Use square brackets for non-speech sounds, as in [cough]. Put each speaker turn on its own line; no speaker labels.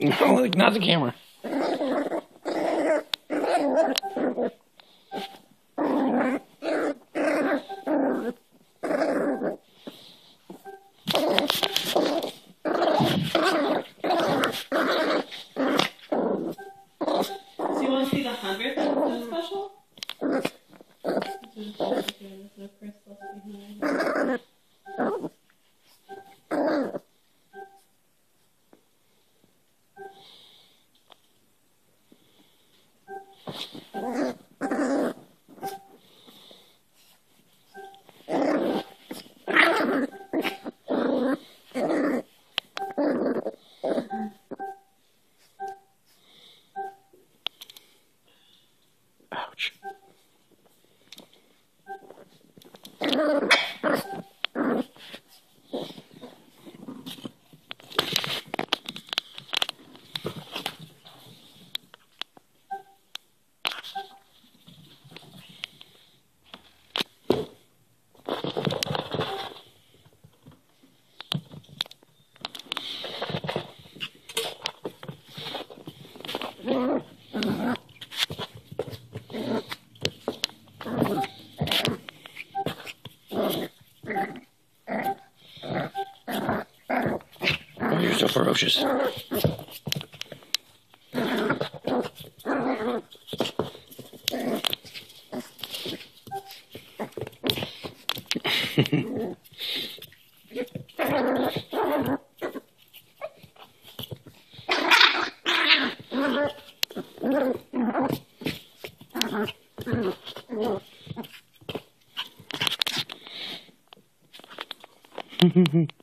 No, not the camera.
To see the hundredth special? [laughs]
Ouch. Oh, [laughs] You're so ferocious. Mm-hmm. [laughs]